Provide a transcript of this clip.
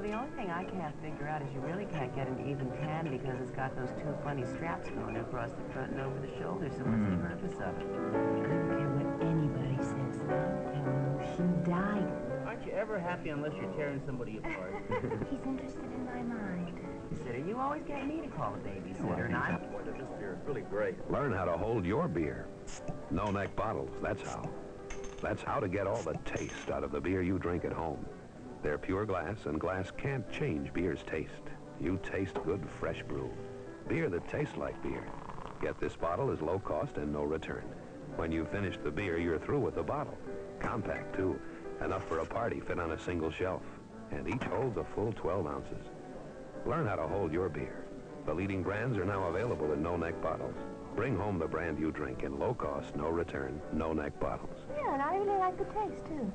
the only thing I can't figure out is you really can't get an even tan because it's got those two funny straps going across the front and over the shoulders. So what's the mm. purpose of it? I don't care what anybody says. I'm telling you, she died. Aren't you ever happy unless you're tearing somebody apart? He's interested in my mind. Babysitter, you always get me to call a babysitter, and I... Boy, this beer is really great. Learn how to hold your beer. No neck bottles, that's how. That's how to get all the taste out of the beer you drink at home. They're pure glass, and glass can't change beer's taste. You taste good, fresh brew. Beer that tastes like beer. Get this bottle as low cost and no return. When you finish the beer, you're through with the bottle. Compact, too. Enough for a party fit on a single shelf. And each holds a full 12 ounces. Learn how to hold your beer. The leading brands are now available in no-neck bottles. Bring home the brand you drink in low cost, no return, no-neck bottles. Yeah, and I really like the taste, too.